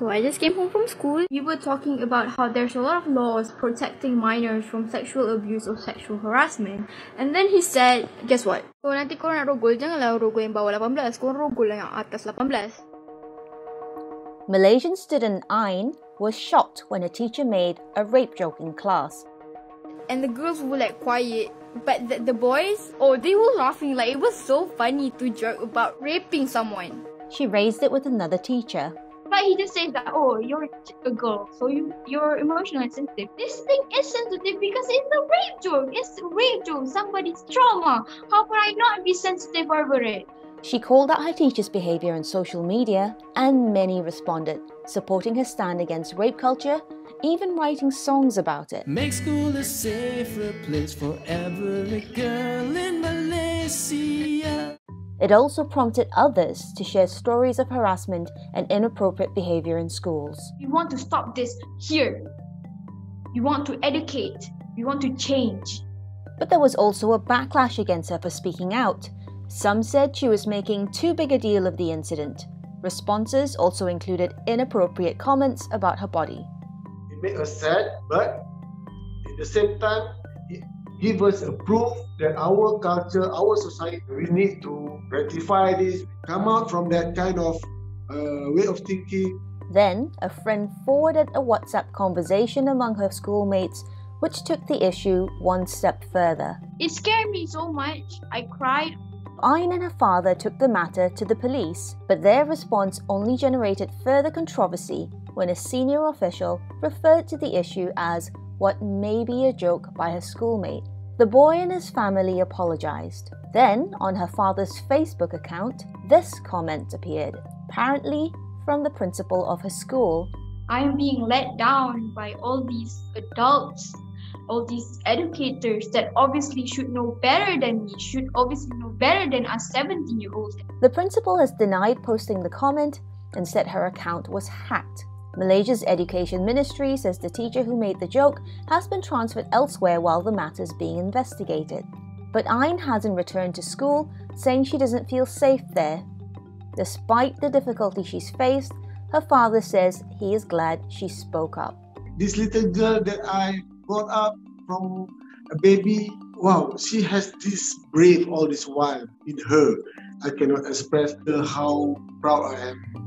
So I just came home from school. We were talking about how there's a lot of laws protecting minors from sexual abuse or sexual harassment. And then he said, guess what? Nanti korang nak rogol, janganlah rogol yang bawah 18. Korang rogol yang atas 18. Malaysian student Ain was shocked when a teacher made a rape joke in class. And the girls were like quiet. But the, the boys, oh, they were laughing like it was so funny to joke about raping someone. She raised it with another teacher. But he just says that, oh, you're a girl, so you you're emotionally sensitive. This thing is sensitive because it's a rape joke. It's a rape joke, somebody's trauma. How could I not be sensitive over it? She called out her teacher's behaviour on social media, and many responded, supporting her stand against rape culture, even writing songs about it. Make school a safer place for every girl in Malaysia. It also prompted others to share stories of harassment and inappropriate behaviour in schools. We want to stop this here. We want to educate. We want to change. But there was also a backlash against her for speaking out. Some said she was making too big a deal of the incident. Responses also included inappropriate comments about her body. It made us sad, but at the same time, it gives us a proof that our culture, our society, we need to rectify this, come out from that kind of uh, way of thinking. Then, a friend forwarded a WhatsApp conversation among her schoolmates which took the issue one step further. It scared me so much. I cried Ain and her father took the matter to the police, but their response only generated further controversy when a senior official referred to the issue as what may be a joke by her schoolmate. The boy and his family apologized. Then, on her father's Facebook account, this comment appeared, apparently from the principal of her school. I am being let down by all these adults all these educators that obviously should know better than me, should obviously know better than us 17 year olds. The principal has denied posting the comment and said her account was hacked. Malaysia's Education Ministry says the teacher who made the joke has been transferred elsewhere while the matter is being investigated. But Ain hasn't returned to school, saying she doesn't feel safe there. Despite the difficulty she's faced, her father says he is glad she spoke up. This little girl that I brought up from a baby. Wow, she has this brave all this while in her. I cannot express how proud I am